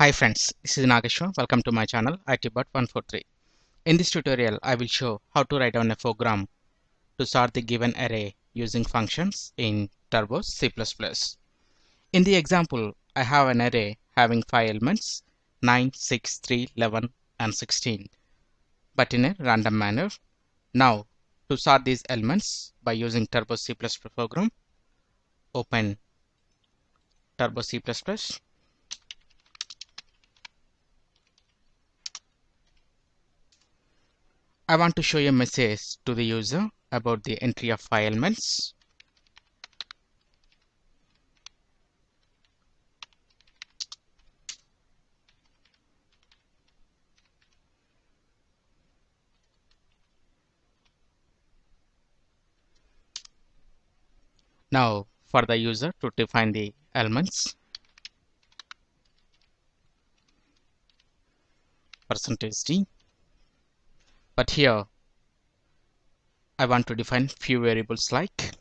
Hi friends, this is Nageshwar. Welcome to my channel ITbird143. In this tutorial, I will show how to write down a program to sort the given array using functions in Turbo C++. In the example, I have an array having 5 elements 9, 6, 3, 11 and 16 but in a random manner. Now to sort these elements by using Turbo C++ program, open Turbo C++ I want to show a message to the user about the entry of file elements. Now for the user to define the elements percentage %d but here I want to define few variables like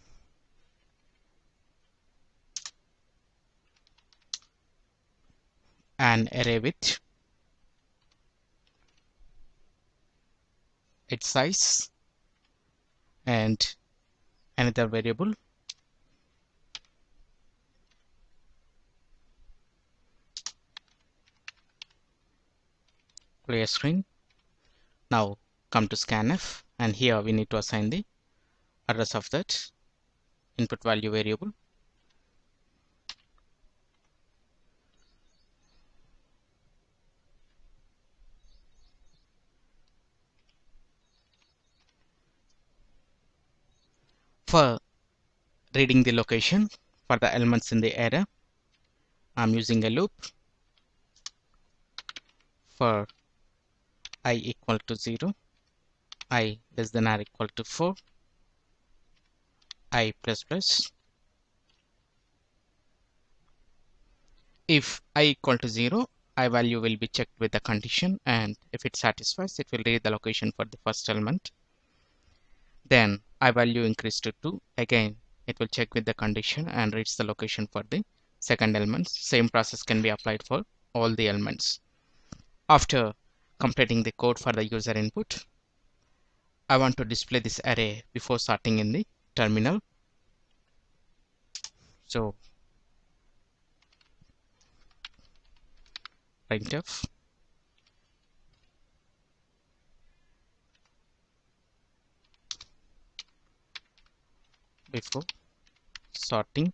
an array with its size and another variable clear screen. Now come to scanf and here we need to assign the address of that input value variable. For reading the location for the elements in the array I'm using a loop. For i equal to 0 i less than or equal to 4 i plus plus. If i equal to 0 i value will be checked with the condition and if it satisfies it will read the location for the first element. Then i value increase to 2 again it will check with the condition and reads the location for the second element same process can be applied for all the elements. After completing the code for the user input I want to display this array before sorting in the terminal. So printf before sorting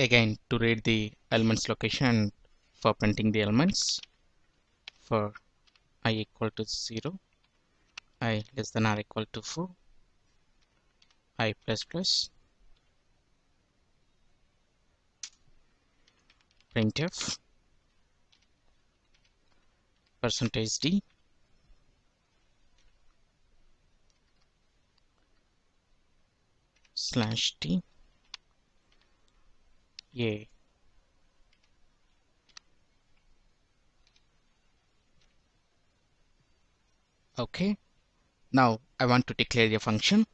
again to read the elements location for printing the elements. For i equal to 0 i less than or equal to 4 i plus plus printf percentage d slash t Yay. Okay. Now I want to declare a function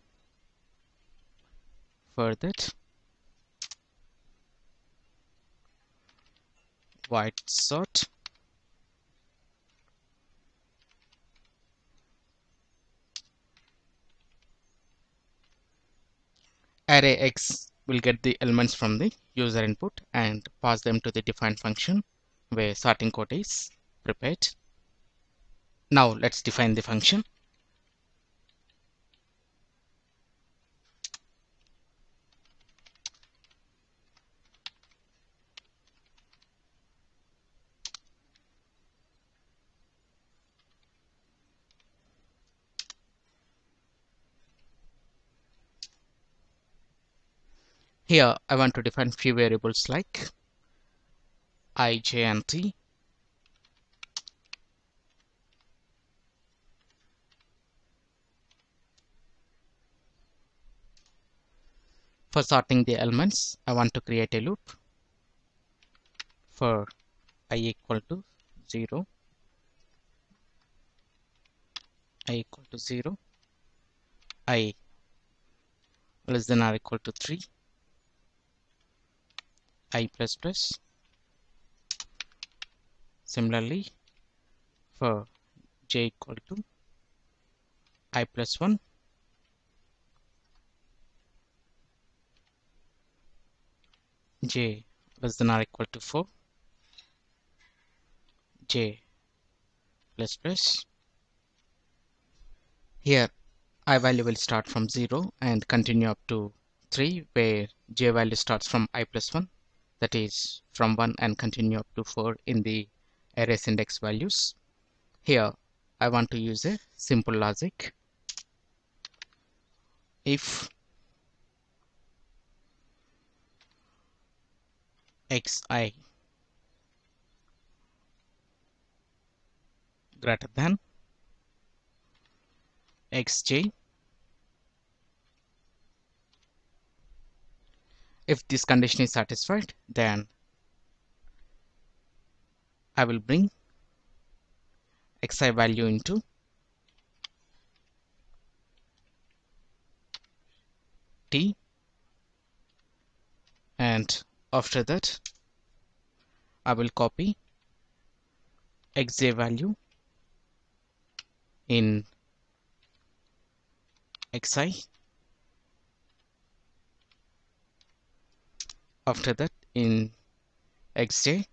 for that void sort array x will get the elements from the user input and pass them to the defined function where sorting code is prepared. Now let's define the function. Here I want to define few variables like i, j and t. For sorting the elements, I want to create a loop. For i equal to 0 i equal to 0 i less than or equal to 3 i plus plus. Similarly for j equal to i plus 1 j less than or equal to 4 j plus plus. Here i value will start from 0 and continue up to 3 where j value starts from i plus 1 that is from 1 and continue up to 4 in the arrays index values. Here I want to use a simple logic. If xi greater than xj If this condition is satisfied, then I will bring xi value into t and after that I will copy xj value in xi after that in xj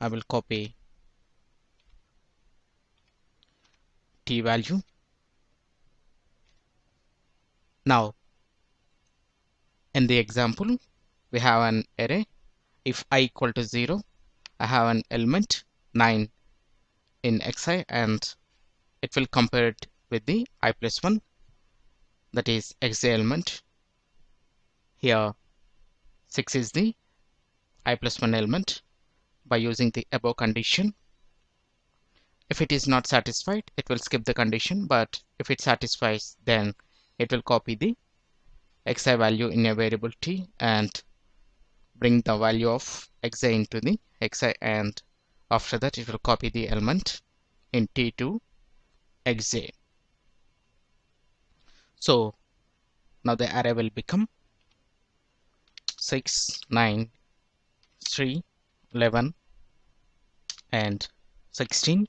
I will copy t value. Now in the example we have an array. If i equal to 0 I have an element 9 in xi and it will compare it with the i plus 1 that is xj element here 6 is the i plus 1 element by using the above condition. If it is not satisfied, it will skip the condition, but if it satisfies, then it will copy the xi value in a variable t and bring the value of xi into the xi and after that it will copy the element in t to xj. So now the array will become 6, 9, 3, 11 and 16.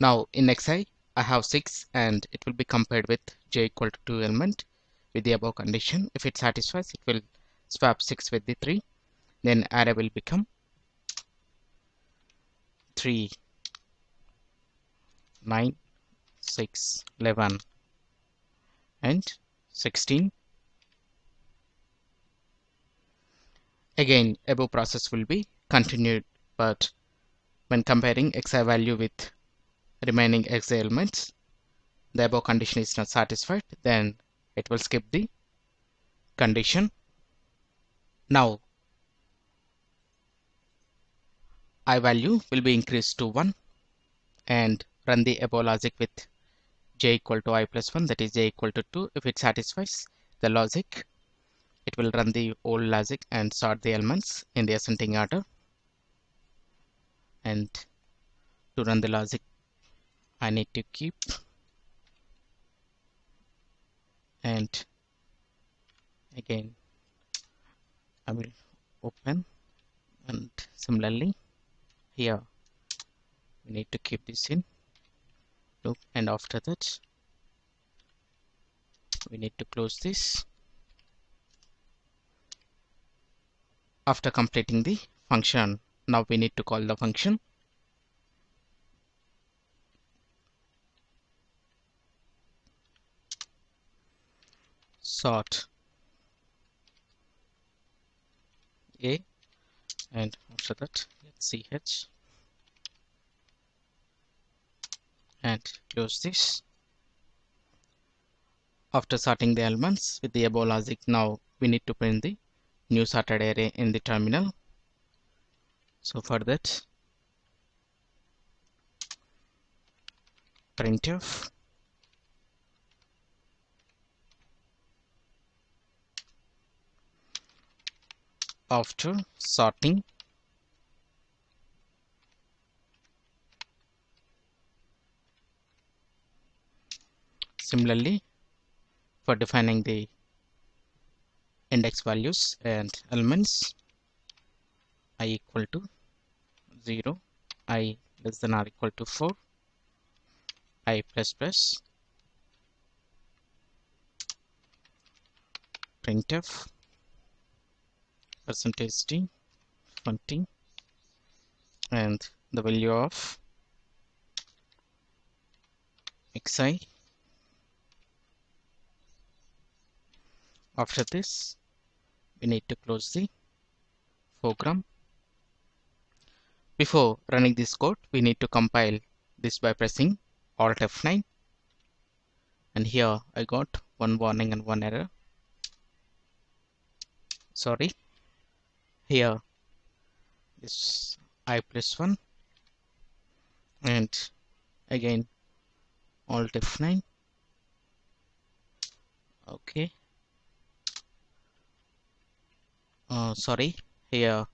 Now in xi I have 6 and it will be compared with j equal to 2 element with the above condition. If it satisfies it will swap 6 with the 3 then array will become 3 9 6 11 and 16 again above process will be continued but when comparing xi value with remaining xi elements the above condition is not satisfied then it will skip the condition. Now i value will be increased to 1 and run the above logic with j equal to i plus 1 that is j equal to 2 if it satisfies the logic it will run the old logic and sort the elements in the ascending order and to run the logic I need to keep and again I will open and similarly here we need to keep this in loop and after that we need to close this. After completing the function now we need to call the function. Sort a and after that ch and close this. After sorting the elements with the above logic now we need to print the new sorted array in the terminal. So for that printf after sorting similarly for defining the index values and elements i equal to 0 i less than or equal to 4 i plus plus printf percentage d 20 and the value of xi after this we need to close the program. Before running this code we need to compile this by pressing alt F9 and here I got one warning and one error. Sorry. Here is i plus 1 and again alt F9 okay uh, sorry. Here.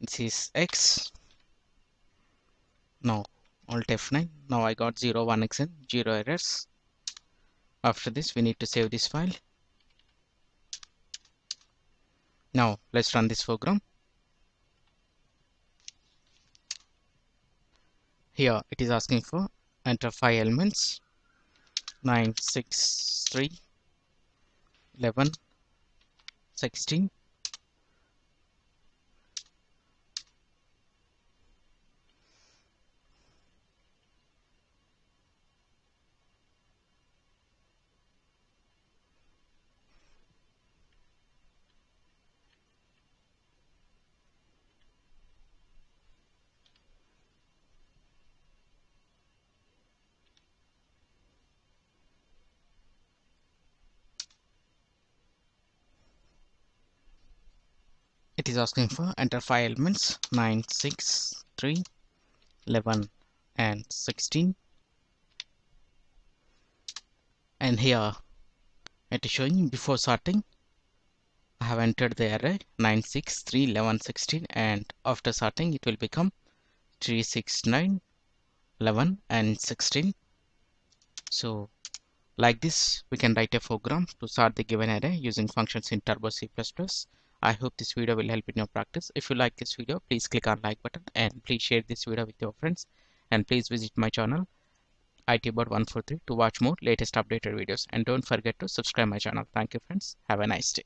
This is x. Now alt F9 now I got 0 1 x and 0 errors. After this we need to save this file. Now let's run this program. Here it is asking for enter five elements. 9 6 3 11 16 it is asking for enter five elements 9 6 3 11 and 16 and here it is showing before sorting. I have entered the array 9 6 3 11 16 and after sorting it will become 3 6 9 11 and 16 so like this we can write a program to sort the given array using functions in turbo c++ I hope this video will help in your practice. If you like this video, please click on like button and please share this video with your friends. And please visit my channel ITbird143 to watch more latest updated videos. And don't forget to subscribe my channel. Thank you friends. Have a nice day.